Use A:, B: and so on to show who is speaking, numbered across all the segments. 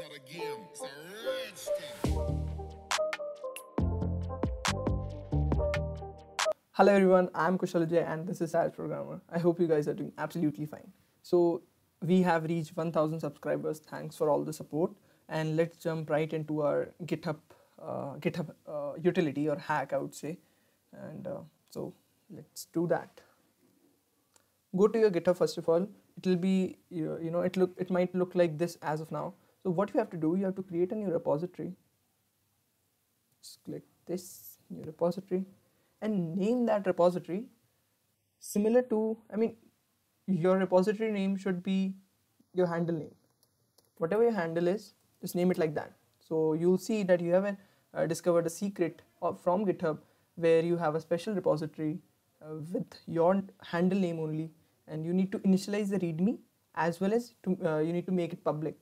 A: not a game, it's a.
B: Hello everyone, I'm Kushal Vijay and this is Savage Programmer. I hope you guys are doing absolutely fine. So we have reached 1000 subscribers. Thanks for all the support and let's jump right into our GitHub uh, GitHub uh, utility or hack I would say. And uh, so let's do that. Go to your GitHub first of all. It will be you know it look it might look like this as of now. So what you have to do, you have to create a new repository. Just click this new repository and name that repository similar to i mean your repository name should be your handle name. Whatever your handle is just name it like that. So you'll see that you haven't uh, discovered a secret from github where you have a special repository uh, with your handle name only. And you need to initialize the readme as well as to, uh, you need to make it public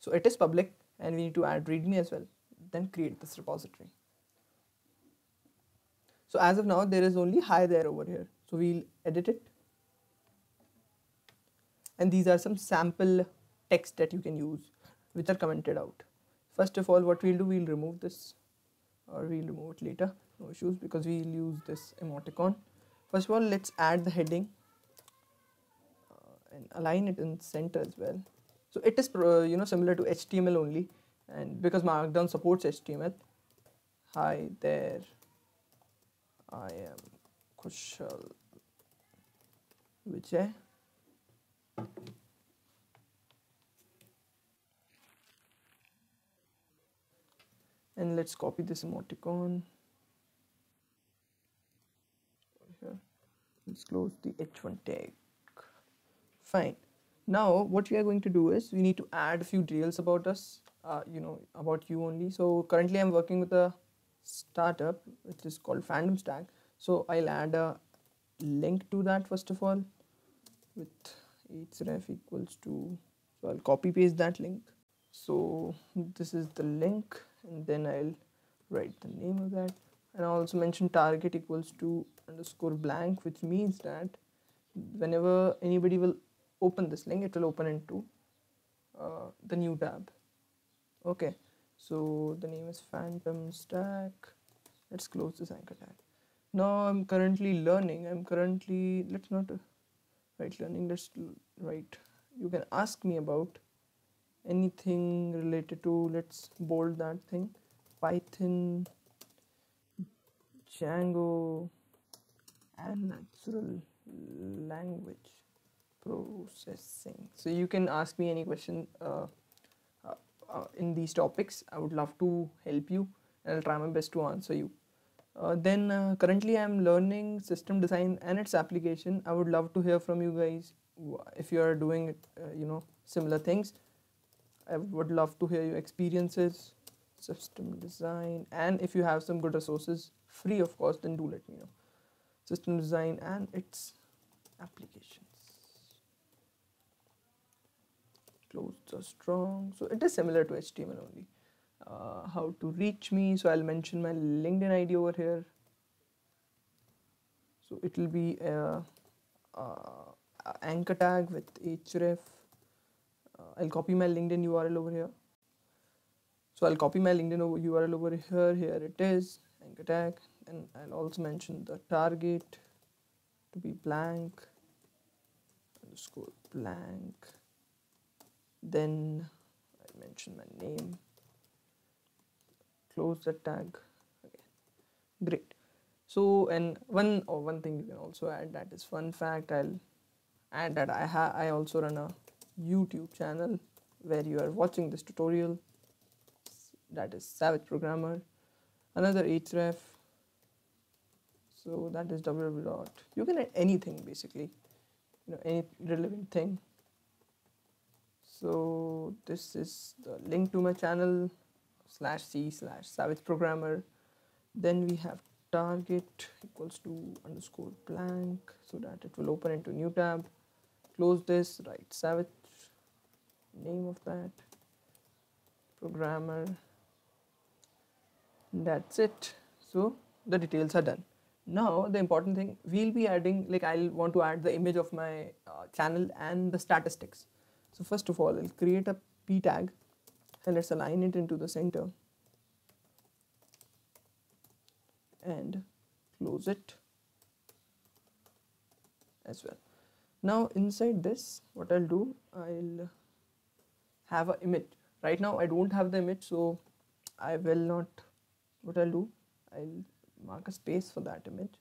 B: so it is public and we need to add readme as well then create this repository so as of now, there is only hi there over here. So we'll edit it. And these are some sample text that you can use, which are commented out. First of all, what we'll do, we'll remove this or we'll remove it later. No issues because we'll use this emoticon. First of all, let's add the heading uh, and align it in center as well. So it is, uh, you know, similar to HTML only. And because Markdown supports HTML, hi there I am Kushal Vijay. And let's copy this emoticon. Let's close the H1 tag. Fine. Now what we are going to do is we need to add a few details about us, uh, you know, about you only. So currently I'm working with a startup which is called fandom stack. So i'll add a link to that first of all with href equals to so i'll copy paste that link. So this is the link and then i'll write the name of that. And i also mention target equals to underscore blank which means that whenever anybody will open this link it will open into uh, the new tab. Okay so the name is phantom stack. Let's close this anchor tag. Now i'm currently learning i'm currently let's not write learning let's write. You can ask me about anything related to let's bold that thing. Python django and natural language processing. So you can ask me any question uh, uh, in these topics. I would love to help you and i'll try my best to answer you. Uh, then uh, currently i'm learning system design and its application. I would love to hear from you guys if you are doing uh, you know similar things. I would love to hear your experiences system design and if you have some good resources free of course then do let me know. System design and its application closed are strong. So it is similar to html only. Uh, how to reach me. So i'll mention my linkedin id over here. So it will be a, a anchor tag with href. Uh, i'll copy my linkedin url over here. So i'll copy my linkedin url over here. Here it is. Anchor tag. And i'll also mention the target to be blank. Underscore blank then I mention my name. Close the tag. Great. So and one or oh, one thing you can also add that is fun fact I'll add that I have I also run a YouTube channel where you are watching this tutorial. That is Savage Programmer. Another href so that is www dot. You can add anything basically. You know any relevant thing so this is the link to my channel slash c slash savage programmer. Then we have target equals to underscore blank so that it will open into new tab. Close this write savage name of that programmer. That's it. So the details are done. Now the important thing we'll be adding like i'll want to add the image of my uh, channel and the statistics so first of all, I'll create a p tag and let's align it into the center and close it as well. Now inside this what I'll do I'll have an image. Right now I don't have the image so I will not what I'll do I'll mark a space for that image.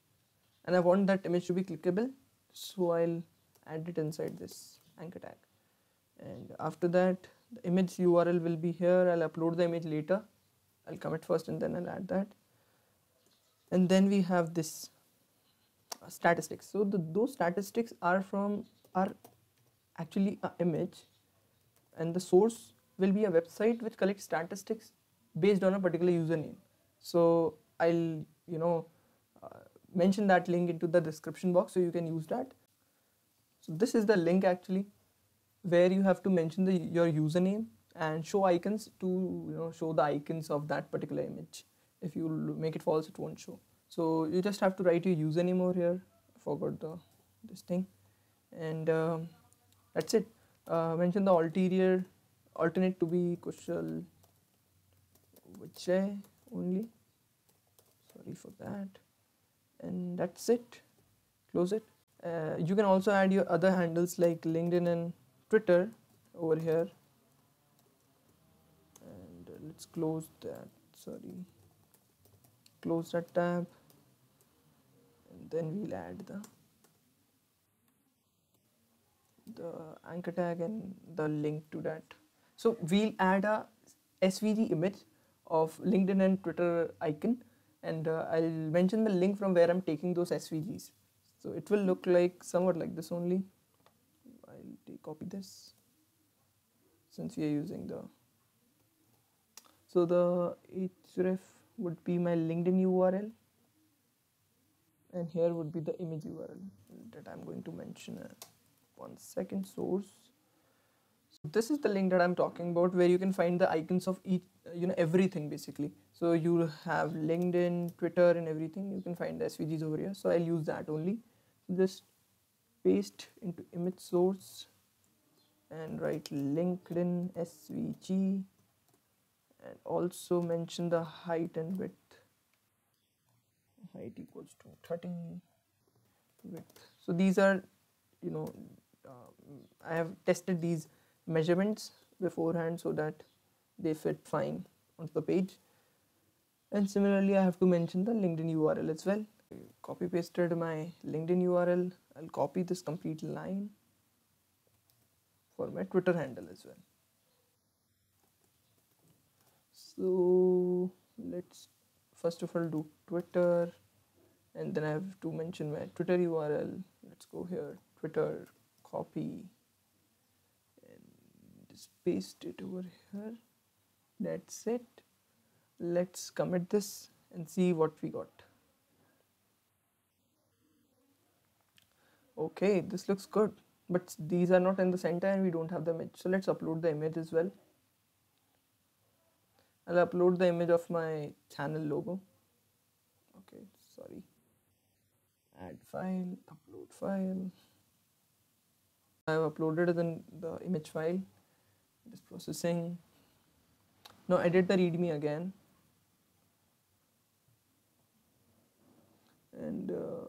B: And I want that image to be clickable so I'll add it inside this anchor tag and after that the image URL will be here. I'll upload the image later. I'll commit first and then I'll add that. And then we have this uh, statistics. So the, those statistics are from are actually a image. And the source will be a website which collects statistics based on a particular username. So i'll you know uh, mention that link into the description box so you can use that. So this is the link actually where you have to mention the your username and show icons to you know show the icons of that particular image. If you make it false it won't show. So you just have to write your username over here. Forgot the this thing. And um, that's it. Uh, mention the ulterior alternate to be Kushal Vijay only sorry for that. And that's it. Close it. Uh, you can also add your other handles like LinkedIn and Twitter over here. And uh, let's close that. Sorry. Close that tab. And then we'll add the the anchor tag and the link to that. So we'll add a svg image of linkedin and twitter icon. And uh, i'll mention the link from where i'm taking those svgs so it will look like somewhat like this only copy this since we are using the so the href would be my linkedin url and here would be the image url that i'm going to mention. One second source. So this is the link that i'm talking about where you can find the icons of each you know everything basically. So you have linkedin twitter and everything. You can find the svgs over here. So i'll use that only. Just paste into image source and write linkedin svg and also mention the height and width. Height equals to 30 width. So these are you know um, I have tested these measurements beforehand so that they fit fine onto the page. And similarly I have to mention the LinkedIn URL as well. Copy pasted my LinkedIn URL I'll copy this complete line for my Twitter handle as well. So let's first of all do Twitter and then I have to mention my Twitter URL let's go here. Twitter copy and just paste it over here. That's it. Let's commit this and see what we got. Okay this looks good but these are not in the center and we don't have the image. So let's upload the image as well. I'll upload the image of my channel logo. Okay sorry. Add file upload file. I have uploaded the, the image file. It is processing. Now edit the readme again. And uh,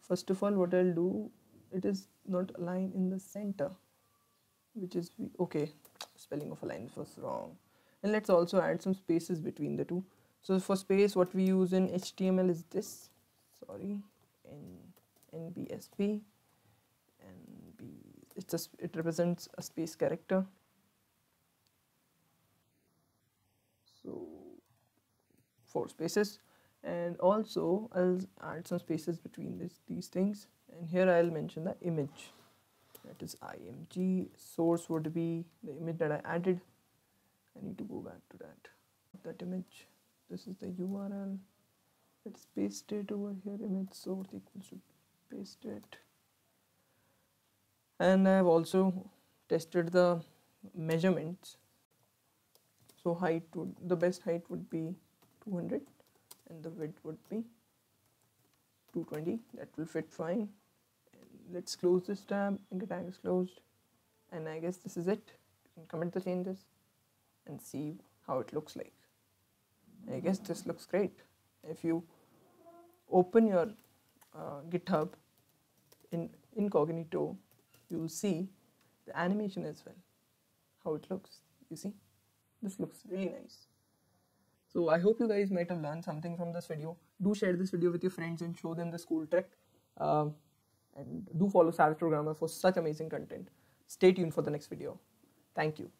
B: first of all what I'll do it is not aligned in the center which is okay spelling of a line was wrong. And let's also add some spaces between the two. So for space what we use in HTML is this. Sorry. In NBSP and B it's a, it represents a space character. So four spaces. And also I'll add some spaces between this, these things and here I'll mention the image. That is img source would be the image that I added. I need to go back to that. That image. This is the URL let's paste it over here. Image source equals to paste it. And I have also tested the measurements. So height would the best height would be 200 and the width would be 220 that will fit fine let's close this tab anchor tag is closed and I guess this is it you can comment the changes and see how it looks like. I guess this looks great. If you open your uh, GitHub in incognito, you'll see the animation as well, how it looks. You see, this looks really nice. So I hope you guys might have learned something from this video. Do share this video with your friends and show them this cool trick. Um, and do follow Savage Programmer for such amazing content. Stay tuned for the next video. Thank you.